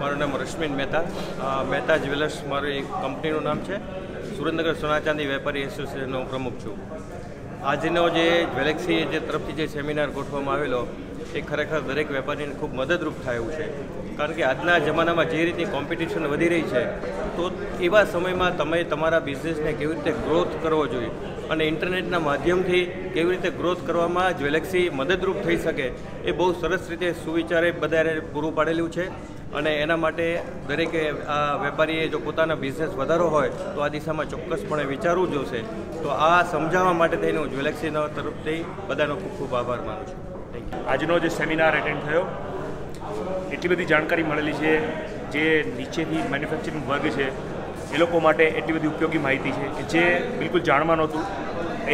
મારું નામ રશ્મિન મહેતા. મહેતા જ્વેલર્સ મારું એક કંપનીનું નામ છે. સુરેન્દ્રનગર સોના ચાંદી વેપારી એસોસિએશનનો પ્રમુખ છું. આજનો જે જ્વેલેક્સી જે તરફથી જે સેમિનાર ગોઠવવામાં આવેલો, એ ખરેખર દરેક વેપારીને ખૂબ મદદરૂપ થાય છે. કારણ કે આજના જમાનામાં જે રીતની કોમ્પિટિશન વધી રહી છે, તો એવા સમયમાં તમે તમારા બિઝનેસને કેવી રીતે ગ્રોથ કરવો જોઈએ અને ઇન્ટરનેટના માધ્યમથી કેવી રીતે ગ્રોથ કરવામાં જ્વેલેક્સી મદદરૂપ થઈ શકે, એ બહુ સરસ રીતે સુવિચારે બધાને પૂરું પાડેલું છે. અને એના માટે દરેકે આ વેપારીએ જો પોતાના બિઝનેસ વધારો હોય તો આ દિશામાં ચોક્કસપણે વિચારવું જોશે. તો આ સમજાવવા માટે થઈને હું જ્વેલેક્સીના તરફથી બધાનો ખૂબ ખૂબ આભાર માનું છું. થેન્ક યુ આજનો જે સેમિનાર એટેન્ડ થયો એટલી બધી જાણકારી મળેલી છે જે નીચેથી મેન્યુફેક્ચરિંગ વર્ગ છે એ લોકો માટે એટલી બધી ઉપયોગી માહિતી છે કે જે બિલકુલ જાણવા નહોતું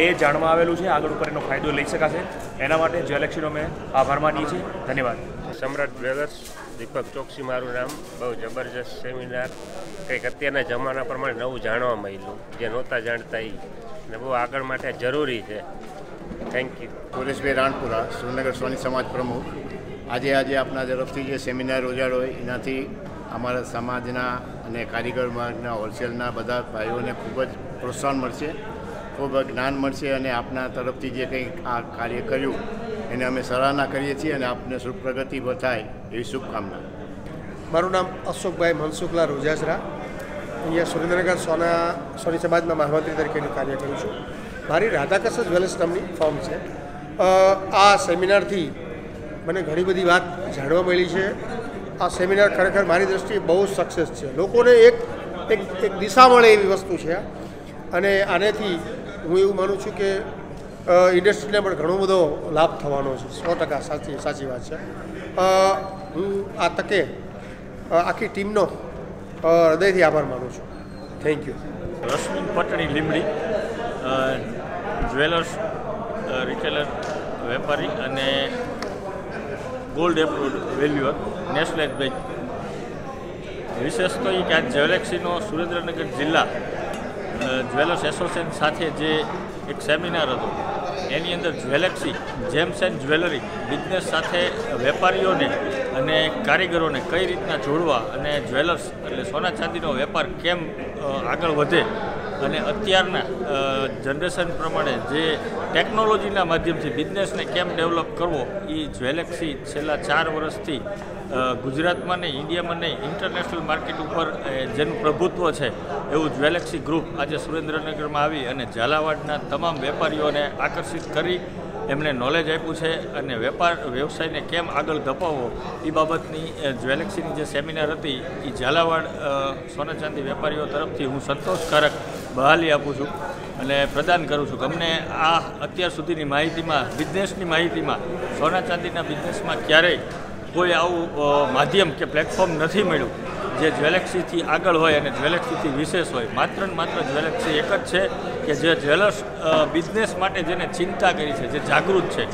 એ જાણવા આવેલું છે આગળ ઉપર એનો ફાયદો લઈ શકાશે. એના માટે જ્વેલેક્સીનો અમે આભાર માનીએ છીએ. ધન્યવાદ. સમ્રાટ બ્રધર્સ દીપક ચોકસી મારું નામ. બહુ જબરજસ્ત સેમિનાર. કંઈક અત્યારના જમાના પ્રમાણે નવું જાણવા મળ્યું. જે નહોતા જાણતા એ ને બહુ આગળ માટે જરૂરી છે. થેન્ક યુ સુરેશભાઈ રાણપુરા સુરનગર સોની સમાજ પ્રમુખ. આજે આજે આપના તરફથી જે સેમિનાર યોજાડો એનાથી અમારા સમાજના અને કારીગર વર્ગના, હોલસેલના બધા ભાઈઓને ખૂબ જ પ્રોત્સાહન મળશે, ખૂબ જ્ઞાન મળશે અને આપના તરફથી જે કંઈ આ કાર્ય કર્યું એને અમે સરાહના કરીએ છીએ અને આપને શુભ પ્રગતિ થાય એવી શુભકામના. મારું નામ અશોકભાઈ મનસુખલા રોજાસરા. અહીંયા સુરેન્દ્રનગર સોના, સોની સમાજમાં મહામંત્રી તરીકેનું કાર્ય કરું છું. મારી રાધાકૃષ્ણ જ્વેલર્સ નામની ફોર્મ છે. આ સેમિનારથી મને ઘણી બધી વાત જાણવા મળી છે. આ સેમિનાર ખરેખર મારી દૃષ્ટિએ બહુ જ સક્સેસ છે. લોકોને એક એક એક દિશા મળે એવી વસ્તુ છે. અને આનેથી હું એવું માનું છું કે ઇન્ડસ્ટ્રીને પણ ઘણો બધો લાભ થવાનો છે. સો ટકા સાચી સાચી વાત છે. હું આ તકે આખી ટીમનો હૃદયથી આભાર માનું છું. Thank you Rashmin Patni Limdi jewellers retailer વેપારી અને gold approved valuer national bank વિશેષ તો એ કે આ જ્વેલેક્સીનો સુરેન્દ્રનગર જિલ્લા જ્વેલર્સ એસોસિએશન સાથે જે એક સેમિનાર હતો એની અંદર જ્વેલેક્સી જેમ્સ એન્ડ જ્વેલરી, બિઝનેસ સાથે વેપારીઓને અને કારીગરોને કઈ રીતના જોડવા અને જ્વેલર્સ એટલે સોના ચાંદીનો વેપાર કેમ આગળ વધે અને અત્યારના જનરેશન પ્રમાણે જે ટેકનોલોજીના માધ્યમથી બિઝનેસને કેમ ડેવલપ કરવો, એ જ્વેલેક્સી છેલ્લા ચાર વર્ષથી ગુજરાતમાં નહીં ઇન્ડિયામાં નહીં ઇન્ટરનેશનલ માર્કેટ ઉપર જેનું પ્રભુત્વ છે, એવું જ્વેલેક્સી ગ્રુપ આજે સુરેન્દ્રનગરમાં આવી અને ઝાલાવાડના તમામ વેપારીઓને આકર્ષિત કરી, એમને નોલેજ આપ્યું છે અને વેપાર, વ્યવસાયને કેમ આગળ ધપાવવો, એ બાબતની જ્વેલેક્સીની જે સેમિનાર હતી, એ ઝાલાવાડ સોના ચાંદી વેપારીઓ તરફથી હું સંતોષકારક બહાલી આપું છું અને પ્રદાન કરું છું. અમને આ અત્યાર સુધીની માહિતીમાં બિઝનેસની માહિતીમાં, સોના ચાંદીના બિઝનેસમાં ક્યારેય કોઈ આવું માધ્યમ કે પ્લેટફોર્મ નથી મળ્યું જે જ્વેલેક્સીથી આગળ હોય અને જ્વેલેક્સીથી વિશેષ હોય. માત્ર ને માત્ર જ્વેલેક્સી એક જ છે કે જે જ્વેલર્સ બિઝનેસ માટે જેને ચિંતા કરી છે, જે જાગૃત છે,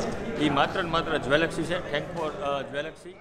એ માત્ર ને માત્ર જ્વેલેક્સી છે. Thank four જ્વેલેક્સી